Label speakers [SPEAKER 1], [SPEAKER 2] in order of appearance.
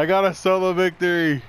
[SPEAKER 1] I got a solo victory.